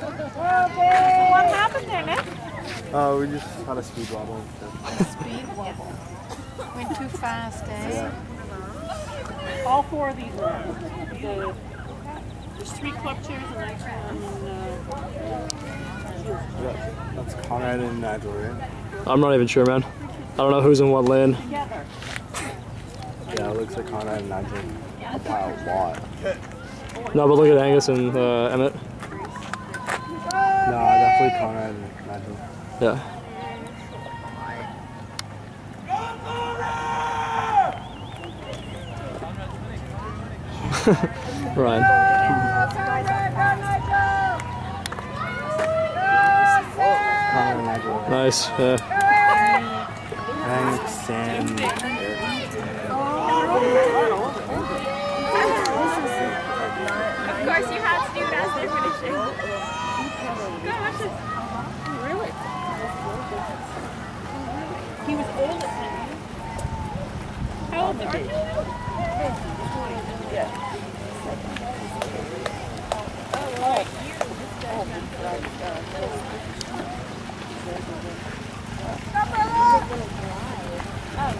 What happened there, Nick? Oh, we just had a speed wobble. Speed wobble. Went too fast, eh? Yeah. All four of these are. The, there's three club chairs and that's one. Uh, Yeah, That's Conrad and Nigel, right? I'm not even sure, man. I don't know who's in what lane. together. Yeah, it looks like Conrad and Nigel by a lot. No, but look at Angus and uh, Emmett. No, Conrad and Nigel. Yeah. Ryan. Conrad and Nice. Yeah. And Sam. Of course, you had to do it as they're finishing. Really? He was old at me. How old are you? Yeah. Alright. Oh.